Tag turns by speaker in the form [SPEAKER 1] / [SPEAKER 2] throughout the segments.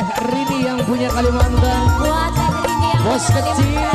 [SPEAKER 1] Teh Rini yang punya Kalimantan.
[SPEAKER 2] Buat Teh Rini yang
[SPEAKER 1] Bos kecil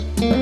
[SPEAKER 1] Mm-hmm.